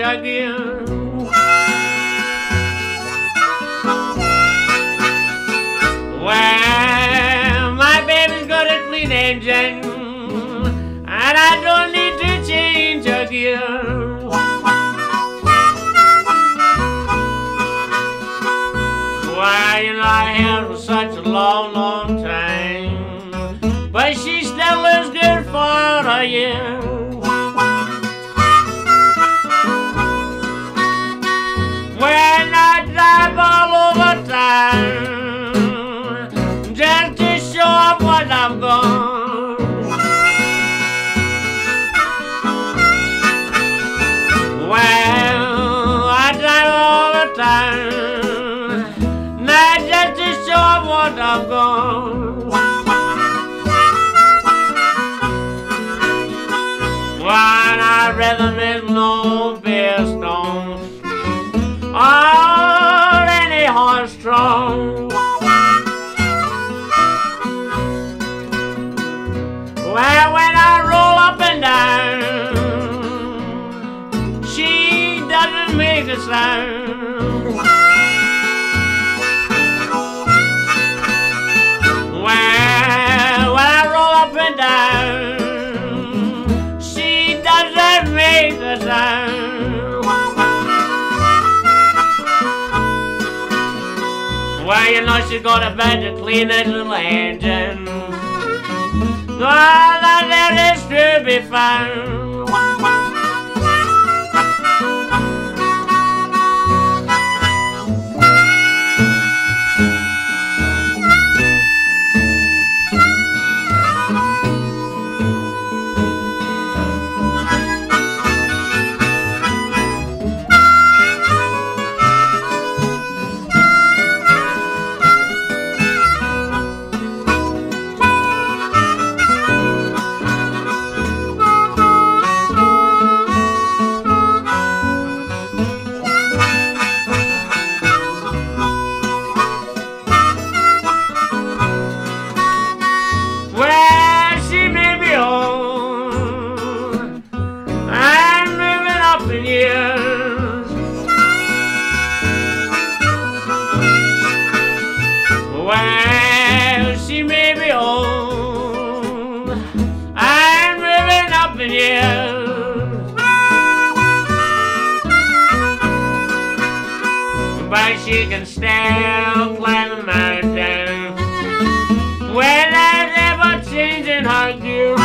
again. Well, my baby's got a clean engine, and I don't need to change again. gear. Why, you know, I have for such a long, long time, but she still is good for a year. Show I've got. Why, I'd rather miss no beer stones or any horse strong. Well, when I roll up and down, she doesn't make a sound. Well, you know she's got a bed to clean little engine. All that is to be found. Up. But she can still climb a mountain. There's ever changing her gear.